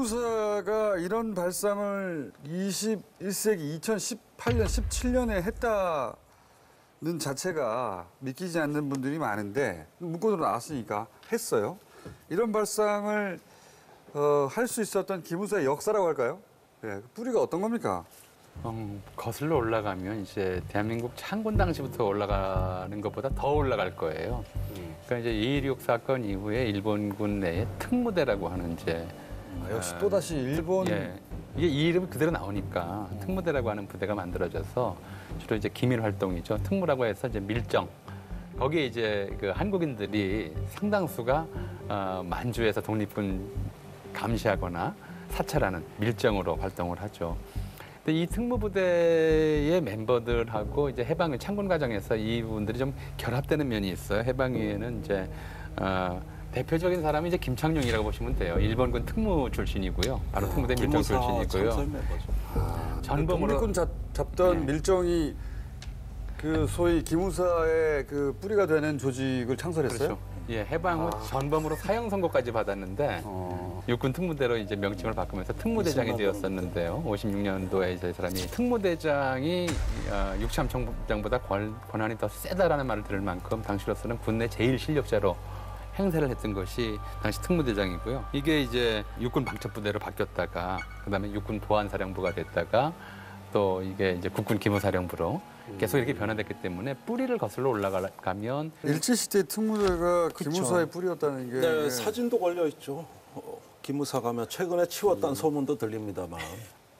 기무사가 이런 발상을 21세기 2018년, 17년에 했다는 자체가 믿기지 않는 분들이 많은데 문건으로 나왔으니까 했어요. 이런 발상을 어, 할 수 있었던 기무사의 역사라고 할까요? 예, 그 뿌리가 어떤 겁니까? 음, 거슬러 올라가면 이제 대한민국 창군 당시부터 올라가는 것보다 더 올라갈 거예요. 그러니까 이제 2.16 사건 이후에 일본군 내에 특무대라고 하는 이제 아, 역시 또 다시 일본 예, 이게 이 이름이 그대로 나오니까 특무대라고 하는 부대가 만들어져서 주로 이제 기밀 활동이죠. 특무라고 해서 이제 밀정. 거기에 이제 그 한국인들이 상당수가 어, 만주에서 독립군 감시하거나 사찰하는 밀정으로 활동을 하죠. 근데 이 특무부대의 멤버들하고 이제 해방위 창군 과정에서 이분들이 좀 결합되는 면이 있어요. 해방위에는 이제 어, 대표적인 사람이 이제 김창룡이라고 보시면 돼요. 일본군 특무 출신이고요. 바로 특무대 밀정 출신이고요. 전범으로 독립군 잡, 잡던 네. 밀정이 그 소위 기무사의 그 뿌리가 되는 조직을 창설했어요. 그렇죠. 예, 해방 후 전범으로 사형 선고까지 받았는데 어. 육군 특무대로 이제 명칭을 바꾸면서 특무대장이 되었었는데요. 56년도에 이제 이 사람이 특무대장이 어, 육참총장보다 권, 권한이 더 세다라는 말을 들을 만큼 당시로서는 군내 제일 실력자로 행세를 했던 것이 당시 특무대장이고요. 이게 이제 육군 방첩부대로 바뀌었다가 그다음에 육군 보안사령부가 됐다가 또 이게 이제 국군 기무사령부로 계속 이렇게 변화됐기 때문에 뿌리를 거슬러 올라가면 일제시대 특무대가 기무사의 뿌리였다는 게 네, 사진도 걸려 있죠. 어, 기무사 가면 최근에 치웠다는 소문도 들립니다만.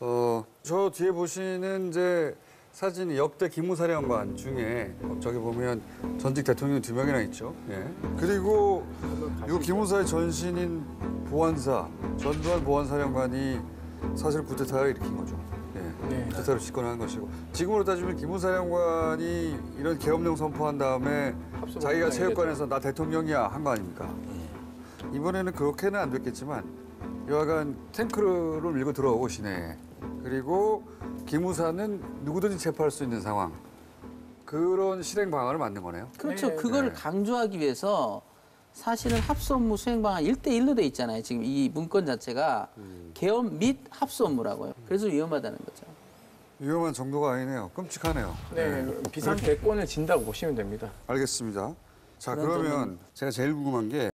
어, 저 뒤에 보시는 이제 사진이 역대 기무사령관 중에 어, 저기 보면 전직 대통령 두 명이나 있죠. 예. 그리고 이 기무사의 전신인 보안사 전두환 보안사령관이 사실 쿠데타를 일으킨 거죠. 예. 쿠데타를 집권한 것이고 지금으로 따지면 기무사령관이 이런 계엄령 선포한 다음에 자기가 체육관에서 나 대통령이야 한 거 아닙니까? 이번에는 그렇게는 안 됐겠지만 여하간 탱크를 밀고 들어오고 시내에 그리고 기무사는 누구든지 체포할 수 있는 상황 그런 실행 방안을 만든 거네요. 그렇죠. 그거를 강조하기 위해서 사실은 합수 업무 수행 방안 1대1로 돼 있잖아요. 지금 이 문건 자체가 계엄 및 합수 업무라고요. 그래서 위험하다는 거죠. 위험한 정도가 아니네요. 끔찍하네요. 네, 비상 대권을 진다고 보시면 됩니다. 알겠습니다. 자 그러면 제가 제일 궁금한 게